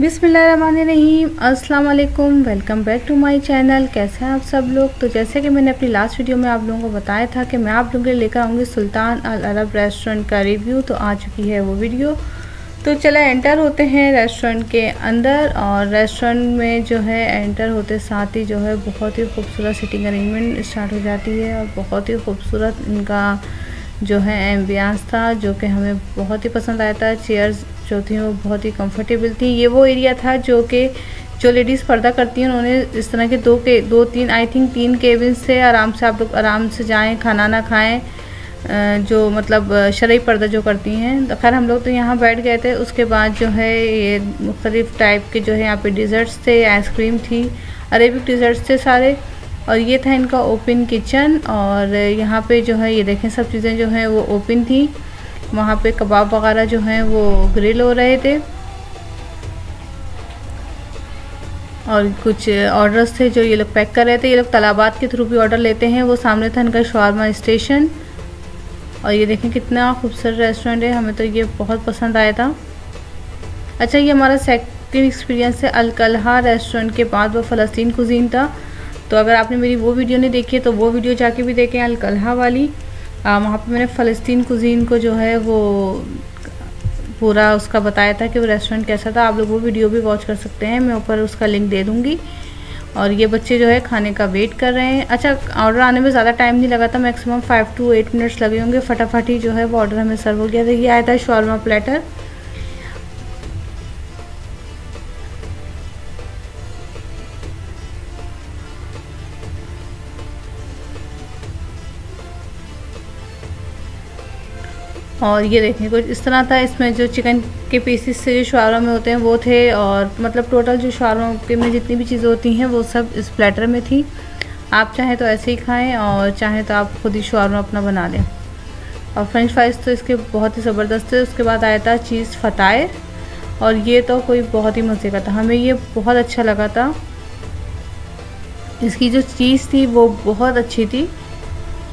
बिसमीम अस्सलाम वालेकुम welcome back to my channel. कैसे हैं आप सब लोग? तो जैसे कि मैंने अपनी लास्ट वीडियो में आप लोगों को बताया था कि मैं आप लोगों के लिए लेकर आऊँगी सुल्तान अल अरब रेस्टोरेंट का रिव्यू तो आ चुकी है वो वीडियो। तो चला, एंटर होते हैं रेस्टोरेंट के अंदर और रेस्टोरेंट में जो है, एंटर होते साथ ही जो है, बहुत ही खूबसूरत सिटिंग अरेंजमेंट स्टार्ट हो जाती है और बहुत ही खूबसूरत इनका जो है, एम्बियंस था, जो कि हमें बहुत ही पसंद आया था। चेयर्स जो थी, वो बहुत ही कंफर्टेबल थी। ये वो एरिया था जो कि, जो लेडीज़ पर्दा करती हैं, उन्होंने इस तरह के दो के, दो तीन आई थिंक तीन केबिन से आराम से आप लोग आराम से जाएँ, खाना ना खाएँ। जो मतलब शरई पर्दा जो करती हैं। तो खैर, हम लोग तो यहाँ बैठ गए थे। उसके बाद जो है, ये मुख्तलिफ़ टाइप के जो है, यहाँ पे डिज़र्ट्स थे आइसक्रीम थी अरेबिक डिज़र्ट्स थे सारे। और ये था इनका ओपन किचन और यहाँ पे जो है, ये देखें, सब चीज़ें जो हैं, वो ओपन थी। वहाँ पे कबाब वगैरह जो हैं वो ग्रिल हो रहे थे। और कुछ ऑर्डर्स थे जो ये लोग पैक कर रहे थे। ये लोग तालाबाद के थ्रू भी ऑर्डर लेते हैं। वो सामने था इनका शवारमा स्टेशन और ये देखें कितना खूबसूरत रेस्टोरेंट है। हमें तो ये बहुत पसंद आया था। अच्छा ये हमारा सेकंड एक्सपीरियंस है अलकलहा रेस्टोरेंट के बाद। वो फ़लस्तीन कुजीन था। तो अगर आपने मेरी वो वीडियो नहीं देखी है तो वो वीडियो जाके भी देखें अलकलहा वाली। वहाँ पे मैंने फ़लस्तीन कुजीन को जो है वो पूरा उसका बताया था कि वो रेस्टोरेंट कैसा था। आप लोग वो वीडियो भी वॉच कर सकते हैं। मैं ऊपर उसका लिंक दे दूँगी। और ये बच्चे जो है खाने का वेट कर रहे हैं। अच्छा ऑर्डर आने में ज़्यादा टाइम नहीं लगा था। Maximum five to eight minutes लगे होंगे। फटाफट ही जो है वो ऑर्डर हमें सर्व हो गया। था ये आया था शॉर्मा प्लेटर और ये देखें कुछ इस तरह था इसमें जो चिकन के पीसीस से जो शवारा में होते हैं, वो थे और मतलब टोटल जो शवारों के में जितनी भी चीज़ें होती हैं, वो सब इस प्लेटर में थी। आप चाहें तो ऐसे ही खाएँ और चाहें तो आप खुद ही शवारमा अपना बना लें। और फ्रेंच फ्राइज़ तो इसके बहुत ही ज़बरदस्त थे। उसके बाद आया था चीज़ फताए और ये तो कोई बहुत ही मज़े का था। हमें ये बहुत अच्छा लगा था। इसकी जो चीज़ थी, वो बहुत अच्छी थी।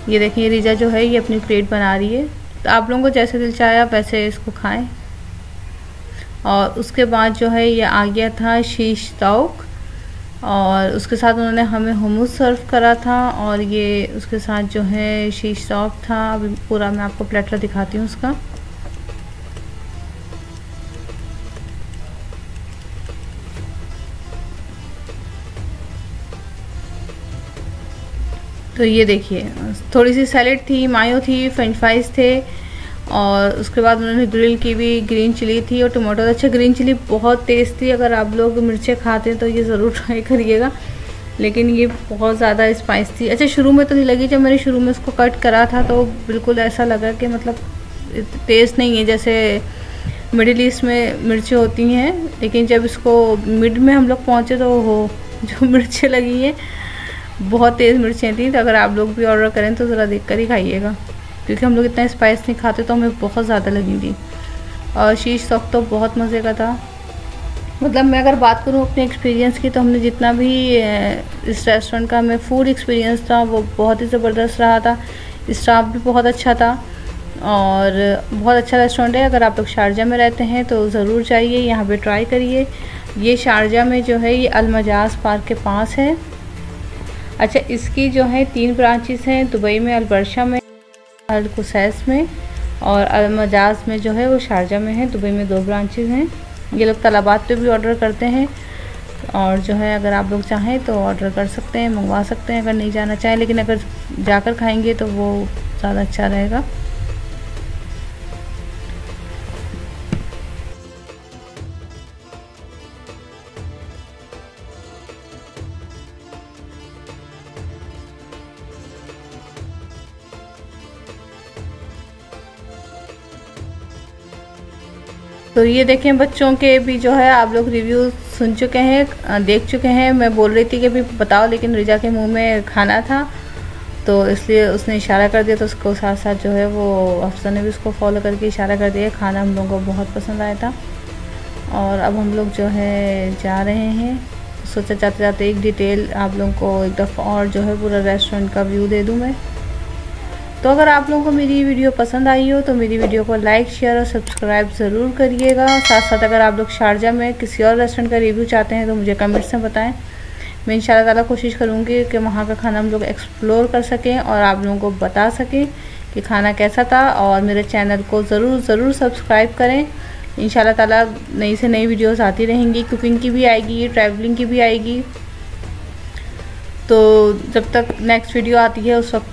ये देखिए, रिजा जो है, ये अपनी प्लेट बना रही है। तो आप लोगों को जैसे दिल चाहे वैसे इसको खाएँ। और उसके बाद जो है ये आ गया था शीश तोक और उसके साथ उन्होंने हमें हमूस सर्व करा था, और ये उसके साथ जो है शीश तोक था। अभी पूरा मैं आपको प्लेटर दिखाती हूँ उसका। तो ये देखिए थोड़ी सी सैलड थी मायो थी फ्रेंच फ्राइज थे, और उसके बाद उन्होंने ग्रिल की भी ग्रीन चिली थी और टमाटो अच्छा ग्रीन चिली बहुत तेज़ थी, अगर आप लोग मिर्चें खाते हैं तो ये ज़रूर ट्राई करिएगा। लेकिन ये बहुत ज़्यादा स्पाइस थी। अच्छा शुरू में तो नहीं लगी, जब मैंने शुरू में उसको कट करा था तो बिल्कुल ऐसा लगा कि मतलब टेस्ट नहीं है। जैसे मिडिल ईस्ट में मिर्चें होती हैं, लेकिन जब इसको मिड में हम लोग पहुँचे तो हो, जो मिर्चें लगी हैं बहुत तेज़ मिर्चें थी तो अगर आप लोग भी ऑर्डर करें तो ज़रा देख कर ही खाइएगा। क्योंकि हम लोग इतना स्पाइस नहीं खाते तो हमें बहुत ज़्यादा लगी थी। और शीश सॉक तो बहुत मज़े का था। मतलब मैं अगर बात करूँ अपने एक्सपीरियंस की तो हमने जितना भी इस रेस्टोरेंट का हमें फ़ूड एक्सपीरियंस था, वो बहुत ही ज़बरदस्त रहा था। स्टाफ भी बहुत अच्छा था। और बहुत अच्छा रेस्टोरेंट है। अगर आप लोग शारजा में रहते हैं तो ज़रूर जाइए, यहाँ पे ट्राई करिए। ये शारजा में जो है, ये अलमजाज पार्क के पास है। अच्छा इसकी जो है, तीन ब्रांचेस हैं, दुबई में अलबरशा में अलकुसैस में और अलमजाज में जो है, वो शारजा में है। दुबई में दो ब्रांचेस हैं। ये लोग तलाबात पे भी ऑर्डर करते हैं और जो है, अगर आप लोग चाहें तो ऑर्डर कर सकते हैं, मंगवा सकते हैं, अगर नहीं जाना चाहें। लेकिन अगर जाकर खाएँगे तो वो ज़्यादा अच्छा रहेगा। तो ये देखें बच्चों के भी जो है, आप लोग रिव्यू सुन चुके हैं देख चुके हैं। मैं बोल रही थी कि अभी बताओ, लेकिन रिजा के मुँह में खाना था तो इसलिए उसने इशारा कर दिया तो उसको साथ साथ जो है वो अफसर ने भी उसको फॉलो करके इशारा कर दिया। खाना हम लोगों को बहुत पसंद आया था। और अब हम लोग जो है जा रहे हैं। सोचा जाते जाते एक डिटेल आप लोगों को एक दफ़ा और जो है पूरा रेस्टोरेंट का व्यू दे दूँ मैं। तो अगर आप लोगों को मेरी वीडियो पसंद आई हो तो मेरी वीडियो को लाइक शेयर और सब्सक्राइब ज़रूर करिएगा। साथ साथ अगर आप लोग शारजा में किसी और रेस्टोरेंट का रिव्यू चाहते हैं तो मुझे कमेंट्स में बताएँ। मैं इंशाल्लाह ताला कोशिश करूँगी कि वहाँ का खाना हम लोग एक्सप्लोर कर सकें और आप लोगों को बता सकें कि खाना कैसा था। और मेरे चैनल को ज़रूर ज़रूर सब्सक्राइब करें। इन ताला नई से नई वीडियोस आती रहेंगी कुकिंग की भी आएगी ट्रैवलिंग की भी आएगी। तो जब तक नेक्स्ट वीडियो आती है, उस वक्त